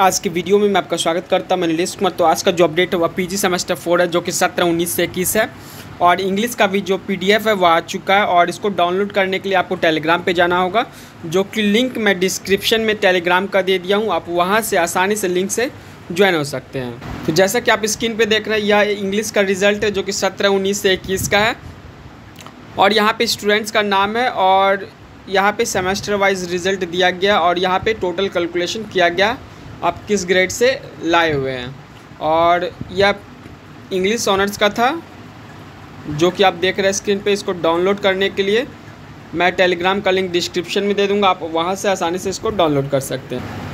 आज की वीडियो में मैं आपका स्वागत करता हूँ। मैं नीलेश कुमार तो आज का जो अपडेट है, वह पीजी सेमेस्टर फोर है, जो कि सत्रह, उन्नीस से इक्कीस है। और इंग्लिश का भी जो पीडीएफ है, वह आ चुका है। और इसको डाउनलोड करने के लिए आपको टेलीग्राम पे जाना होगा, जो कि लिंक मैं डिस्क्रिप्शन में टेलीग्राम का दे दिया हूँ। आप वहाँ से आसानी से लिंक से ज्वाइन हो सकते हैं। तो जैसा कि आप स्क्रीन पर देख रहे हैं, यह इंग्लिश का रिज़ल्ट है, जो कि सत्रह, उन्नीस से इक्कीस का है। और यहाँ पे स्टूडेंट्स का नाम है, और यहाँ पे सेमेस्टर वाइज रिज़ल्ट दिया गया, और यहाँ पे टोटल कैलकुलेशन किया गया। आप किस ग्रेड से लाए हुए हैं? और यह इंग्लिश ऑनर्स का था, जो कि आप देख रहे हैं स्क्रीन पे, इसको डाउनलोड करने के लिए मैं टेलीग्राम का लिंक डिस्क्रिप्शन में दे दूँगा, आप वहाँ से आसानी से इसको डाउनलोड कर सकते हैं।